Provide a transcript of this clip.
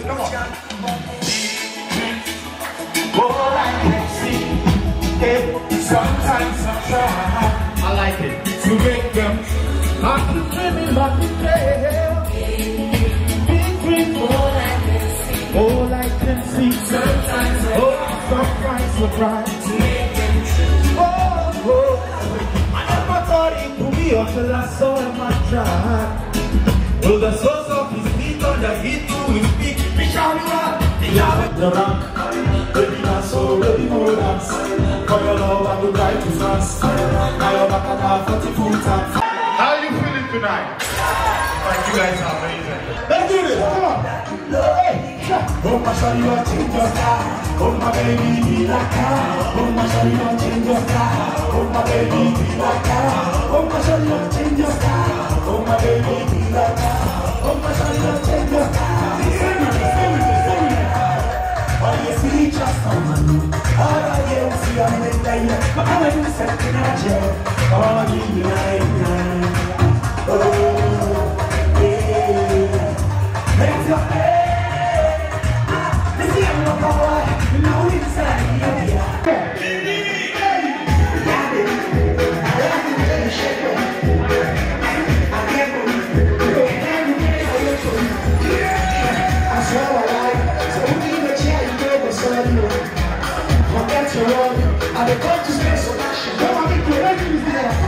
Come on. All I can see is sometimes I try I like it. to make them I keep dreaming about the day. Big dream, all I can see. All I can see. Sometimes I oh, I try to make them true. Oh, oh. I never thought it would be until I saw him I tried. Well, the The rock. Baby, my soul, baby, more dance. For your love, I will die to France. Now you're back at 40 full time. How are you feeling tonight? Like you guys are amazing. Let's do this. Come on. Oh, my shawty, you change your style. Oh, my baby, be like her. Oh, my shawty, you change your style. Oh, my baby, be like her. Oh, my shawty, you change your style. Oh, my baby, be like her. I get is there. But I'm in nine. Oh, yeah. Make your head. I'm the consciousness of action. Come on,